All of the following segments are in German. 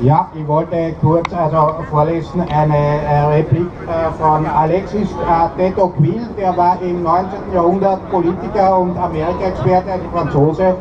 Ja, ich wollte kurz also vorlesen eine äh, Replik äh, von Alexis äh, de Tocqueville, der war im 19. Jahrhundert Politiker und Amerika-Experte, also Franzose,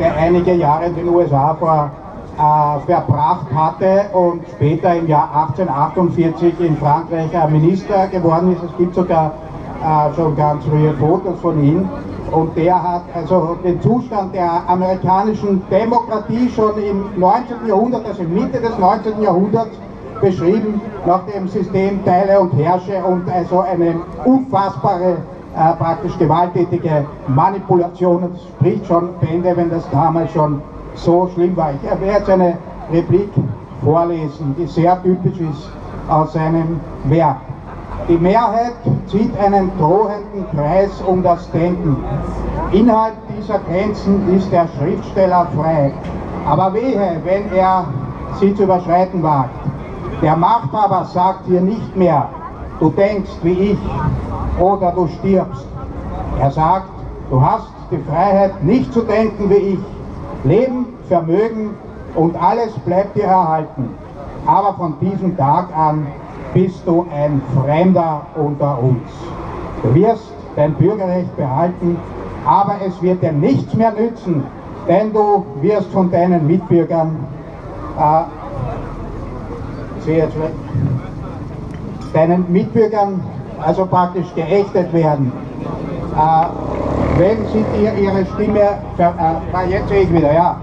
der einige Jahre in den USA vor, äh, verbracht hatte und später im Jahr 1848 in Frankreich Minister geworden ist. Es gibt sogar äh, schon ganz frühe Fotos von ihm. Und der hat also den Zustand der amerikanischen Demokratie schon im 19. Jahrhundert, also Mitte des 19. Jahrhunderts, beschrieben nach dem System Teile und Herrsche und also eine unfassbare, äh, praktisch gewalttätige Manipulation. Das spricht schon Bände, wenn das damals schon so schlimm war. Ich werde jetzt eine Replik vorlesen, die sehr typisch ist aus seinem Werk. Die Mehrheit zieht einen drohenden Kreis um das Denken. Innerhalb dieser Grenzen ist der Schriftsteller frei. Aber wehe, wenn er sie zu überschreiten wagt. Der Machthaber sagt hier nicht mehr, du denkst wie ich oder du stirbst. Er sagt, du hast die Freiheit nicht zu denken wie ich. Leben, Vermögen und alles bleibt dir erhalten. Aber von diesem Tag an bist du ein Fremder unter uns. Du wirst dein Bürgerrecht behalten, aber es wird dir nichts mehr nützen, denn du wirst von deinen Mitbürgern äh, deinen Mitbürgern also praktisch geächtet werden. Äh, wenn sie dir ihre Stimme, äh, jetzt sehe ich wieder, ja,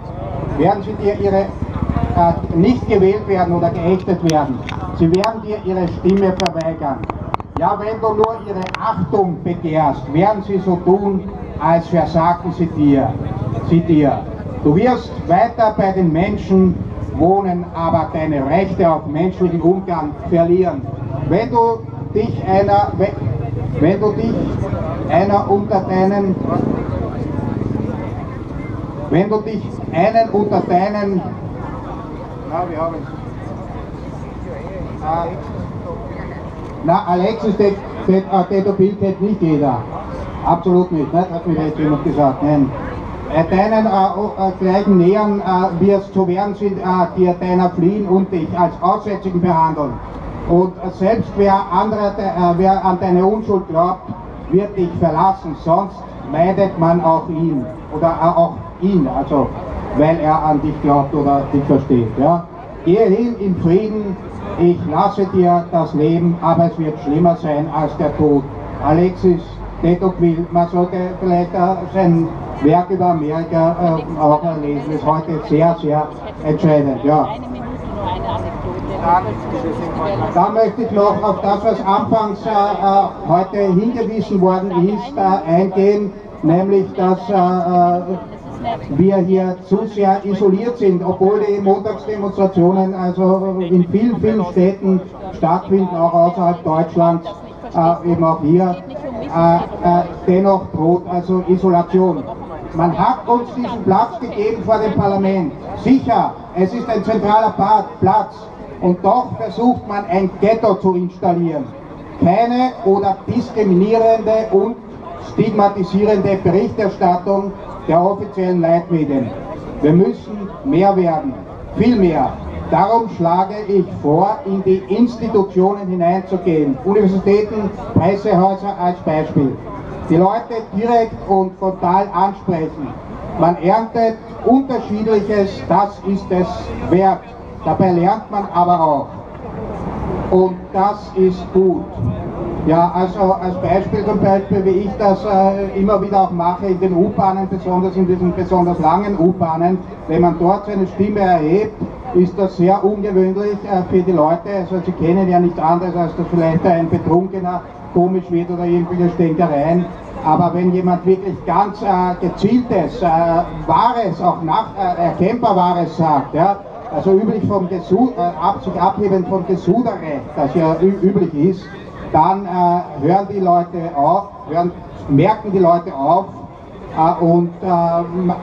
werden sie dir ihre äh, nicht gewählt werden oder geächtet werden. Sie werden dir ihre Stimme verweigern. Ja, wenn du nur ihre Achtung begehrst, werden sie so tun, als versagten sie dir. Sie dir. Du wirst weiter bei den Menschen wohnen, aber deine Rechte auf menschlichen Umgang verlieren. Wenn du dich einer, wenn du dich einer unter deinen, wenn du dich einen unter deinen na, wir haben. Na, Alexis, das, das, das Tätowild kennt nicht jeder. Absolut nicht, nicht? hat mir jetzt jemand gesagt. Nein. Äh, deinen äh, äh, gleichen Nähern äh, wirst zu werden sind, äh, dir deiner fliehen und dich als Aussätzigen behandeln. Und äh, selbst wer, andere, äh, wer an deine Unschuld glaubt, wird dich verlassen, sonst meidet man auch ihn oder auch ihn. Also weil er an dich glaubt oder dich versteht. Ja? Gehe hin in Frieden, ich lasse dir das Leben, aber es wird schlimmer sein als der Tod. Alexis de Tocqueville, man sollte vielleicht äh, sein Werk über Amerika äh, auch lesen, ist heute sehr, sehr entscheidend. Ja. Dann, möchte ich noch auf das, was anfangs äh, äh heute hingewiesen worden ist, äh, eingehen, nämlich dass äh, wir hier zu sehr isoliert sind, obwohl die Montagsdemonstrationen also in vielen, vielen Städten stattfinden, auch außerhalb Deutschlands, äh, eben auch hier, äh, äh, dennoch droht also Isolation. Man hat uns diesen Platz gegeben vor dem Parlament. Sicher, es ist ein zentraler Platz und doch versucht man ein Ghetto zu installieren. Keine oder diskriminierende und stigmatisierende Berichterstattung der offiziellen Leitmedien. Wir müssen mehr werden, viel mehr. Darum schlage ich vor, in die Institutionen hineinzugehen. Universitäten, Pressehäuser als Beispiel. Die Leute direkt und frontal ansprechen. Man erntet Unterschiedliches, das ist es wert. Dabei lernt man aber auch. Und das ist gut. Ja, also als Beispiel zum Beispiel, wie ich das äh, immer wieder auch mache in den U-Bahnen, besonders in diesen besonders langen U-Bahnen, wenn man dort seine Stimme erhebt, ist das sehr ungewöhnlich äh, für die Leute. Also sie kennen ja nichts anderes, als dass vielleicht ein Betrunkener komisch wird oder irgendwelche Stänkereien. Aber wenn jemand wirklich ganz äh, gezieltes, äh, Wahres, auch nach, äh, erkennbar Wahres sagt, ja, also üblich vom Gesu äh, ab, sich abhebend vom Gesuderrecht, das ja üblich ist, dann äh, hören die Leute auf, hören, merken die Leute auf äh, und äh,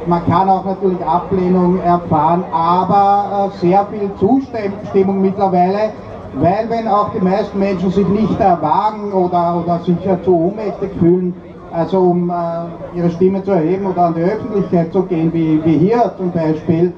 man kann auch natürlich Ablehnung erfahren, aber äh, sehr viel Zustimmung mittlerweile, weil wenn auch die meisten Menschen sich nicht wagen oder, oder sich zu ohnmächtig fühlen, also um äh, ihre Stimme zu erheben oder an die Öffentlichkeit zu gehen, wie, wie hier zum Beispiel,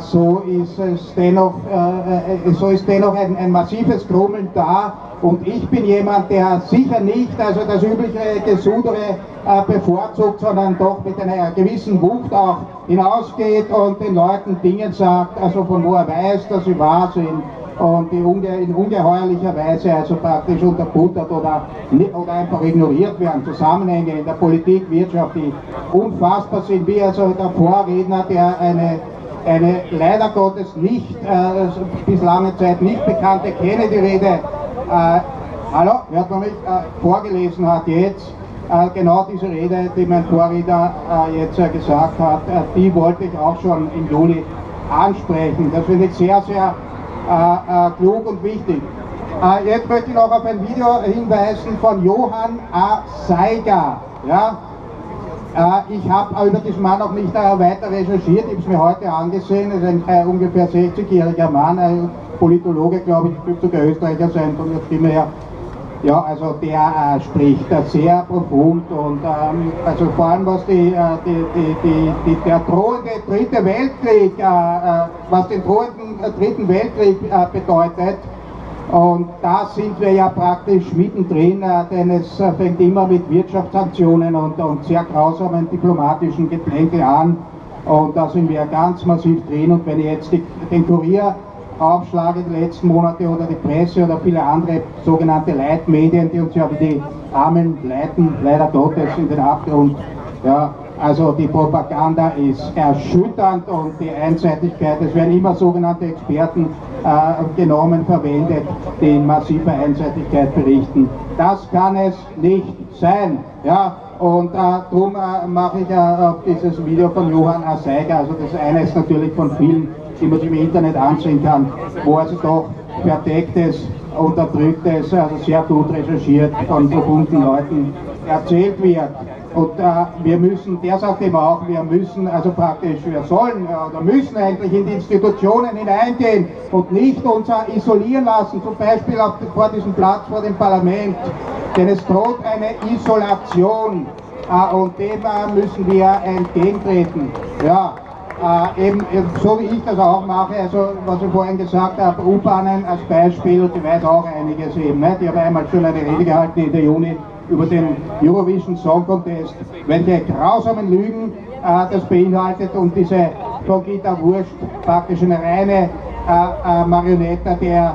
so ist dennoch, äh, äh, so ist dennoch ein, ein massives Grummeln da und ich bin jemand, der sicher nicht also das übliche Gesudere äh, bevorzugt, sondern doch mit einer gewissen Wucht auch hinausgeht und den Leuten Dinge sagt, also von wo er weiß, dass sie wahr sind und die unge in ungeheuerlicher Weise also praktisch unterbuttert oder, oder einfach ignoriert werden. Zusammenhänge in der Politik, Wirtschaft, die unfassbar sind, wie also der Vorredner, der eine eine leider Gottes nicht, äh, bis lange Zeit nicht bekannte Kennedy-Rede, äh, hallo, hört man mich, äh, vorgelesen hat jetzt, äh, genau diese Rede, die mein Vorredner äh, jetzt gesagt hat, äh, die wollte ich auch schon im Juli ansprechen. Das finde ich sehr, sehr klug und wichtig. jetzt möchte ich noch auf ein Video hinweisen von Johann A. Seiger. Ja, äh, ich habe über diesen Mann noch nicht äh, weiter recherchiert, ich habe es mir heute angesehen. Er ist ein äh, ungefähr 60-jähriger Mann, ein Politologe, glaube ich, sogar Österreicher sein von der Stimme her. Ja, also der äh, spricht sehr profund und ähm, also vor allem was die, äh, die, die, die, der drohende dritte Weltkrieg, äh, was den drohenden dritten Weltkrieg bedeutet, und da sind wir ja praktisch mittendrin, äh, denn es äh, fängt immer mit Wirtschaftssanktionen und, und sehr grausamen diplomatischen Geplänkel an. Und da sind wir ganz massiv drin. Und wenn ich jetzt die, den Kurier aufschlage, die letzten Monate oder die Presse oder viele andere sogenannte Leitmedien, die uns ja wie die Armen leiten, leider Gottes in den Abgrund, ja, also die Propaganda ist erschütternd und die Einseitigkeit, es werden immer sogenannte Experten genommen, verwendet, die in massiver Einseitigkeit berichten. Das kann es nicht sein. Ja? Und äh, darum äh, mache ich äh, dieses Video von Johann Aseiger, also das ist eines natürlich von vielen, die man sich im Internet ansehen kann, wo also doch verdecktes, unterdrücktes, also sehr gut recherchiert von verbunden Leuten erzählt wird. Und äh, wir müssen, der sagt eben auch, wir müssen, also praktisch, wir sollen äh, oder müssen eigentlich in die Institutionen hineingehen und nicht uns äh, isolieren lassen, zum Beispiel auf, vor diesem Platz, vor dem Parlament. Denn es droht eine Isolation äh, und dem äh, müssen wir entgegentreten. Ja, äh, eben, so wie ich das auch mache, also was ich vorhin gesagt habe, U-Bahnen als Beispiel, die weiß auch einiges eben. Nicht? Ich habe einmal schon eine Rede gehalten in der Juni über den Eurovision Song Contest, welche grausamen Lügen äh, das beinhaltet und diese von Gita Wurst praktisch eine reine äh, äh, Marionette der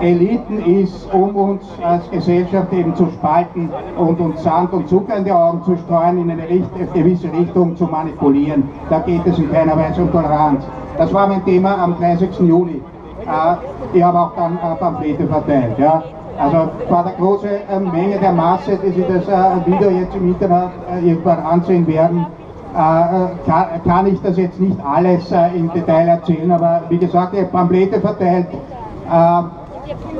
Eliten ist, um uns als Gesellschaft eben zu spalten und uns Sand und Zucker in die Augen zu streuen, in eine Richt gewisse Richtung zu manipulieren. Da geht es in keiner Weise um Toleranz. Das war mein Thema am 30. Juli. Äh, ich habe auch dann äh, Pamphlete verteilt. Ja. Also vor der großen äh, Menge der Masse, die sich das äh, Video jetzt im Internet äh, irgendwann ansehen werden, äh, äh, kann, kann, ich das jetzt nicht alles äh, im Detail erzählen, aber wie gesagt, ich habe Pamphlete verteilt.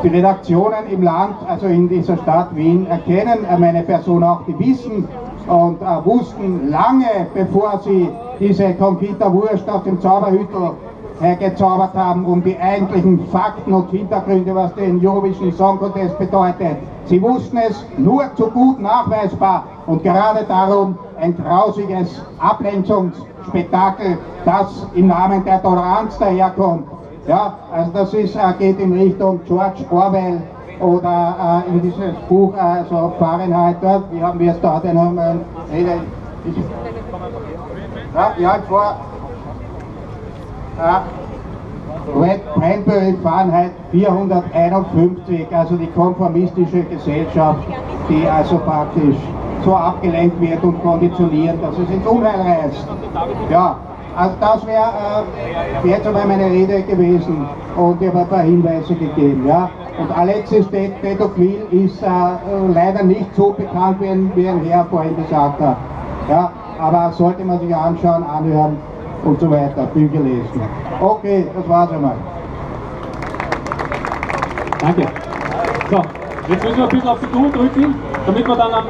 die Redaktionen im Land, also in dieser Stadt Wien, erkennen meine Person auch, die wissen und wussten lange, bevor sie diese Conquista Wurst auf dem Zauberhüttel hergezaubert haben, um die eigentlichen Fakten und Hintergründe, was den Eurovision Song Contest bedeutet. Sie wussten es nur zu gut nachweisbar und gerade darum ein grausiges Ablenkungsspektakel, das im Namen der Toleranz daherkommt. Ja, also das ist, äh, geht in Richtung George Orwell oder äh, in dieses Buch, also Fahrenheit, wie haben wir es da denn? Äh, ja, ja, vor Red Bradbury Fahrenheit 451, also die konformistische Gesellschaft, die also praktisch so abgelenkt wird und konditioniert, dass es ins Unheil reißt. Ja, also das wäre äh, jetzt aber meine Rede gewesen und ich habe ein paar Hinweise gegeben. Ja. Und Alexis de Tocqueville ist äh, leider nicht so bekannt, wie ein, wie ein Herr vorhin gesagt hat. Ja, aber sollte man sich anschauen, anhören, und so weiter, Bücher lesen. Okay, das war's einmal. Danke. So, jetzt müssen wir ein bisschen auf die Tour drücken, damit wir dann am